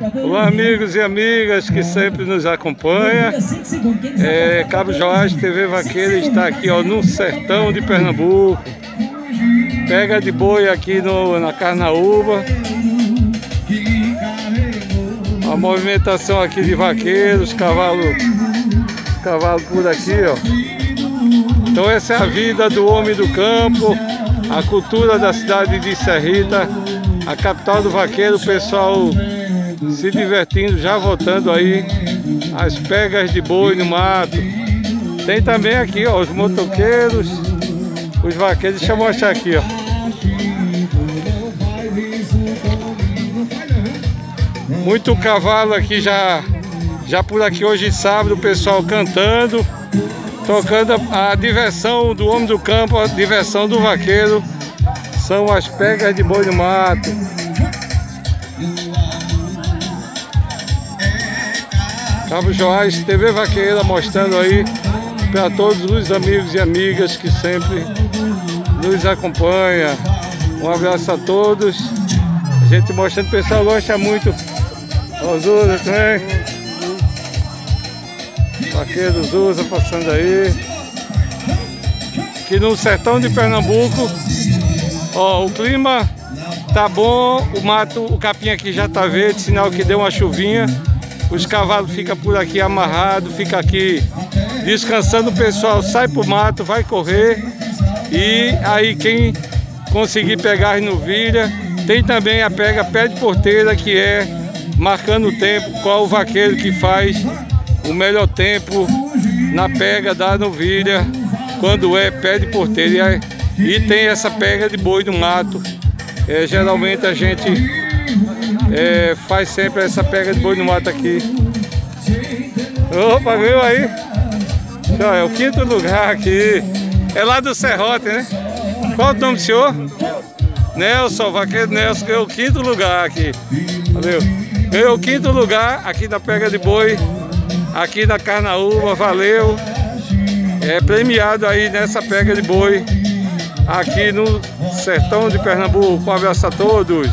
Olá, amigos e amigas que sempre nos acompanham. É, Cabo Joás TV Vaqueira está aqui ó, no sertão de Pernambuco. Pega de boi aqui no, na Carnaúba. A movimentação aqui de vaqueiros, cavalo, cavalo por aqui, ó. Então essa é a vida do homem do campo, a cultura da cidade de Serrita, a capital do vaqueiro, o pessoal se divertindo, já voltando aí as pegas de boi no mato. Tem também aqui, ó, os motoqueiros, os vaqueiros. Deixa eu mostrar aqui, ó. Muito cavalo aqui já, já por aqui hoje sábado, o pessoal cantando, tocando a, a diversão do homem do campo, a diversão do vaqueiro. São as pegas de boi no mato. Cabo Joás, TV Vaqueira, mostrando aí para todos os amigos e amigas que sempre nos acompanham. Um abraço a todos. A gente mostrando, o pessoal gosta muito. Os Usa também. Vaqueiro Usa passando aí. Aqui no sertão de Pernambuco. Ó, o clima tá bom, o mato, o capim aqui já tá verde, sinal que deu uma chuvinha. Os cavalos ficam por aqui amarrados, fica aqui descansando. O pessoal sai pro mato, vai correr. E aí quem conseguir pegar as novilhas, tem também a pega pé de porteira, que é marcando o tempo, qual o vaqueiro que faz o melhor tempo na pega da novilha, quando é pé de porteira. E tem essa pega de boi no mato. É, geralmente a gente é, faz sempre essa pega de boi no mato aqui. Opa, viu aí? Então, é o quinto lugar aqui. É lá do Serrote, né? Qual o nome do senhor? Nelson, vaqueiro Nelson ganhou o quinto lugar aqui. Valeu. Ganhou o quinto lugar aqui na pega de boi, aqui na Carnaúba, valeu. É premiado aí nessa pega de boi, aqui no sertão de Pernambuco. Um abraço a todos.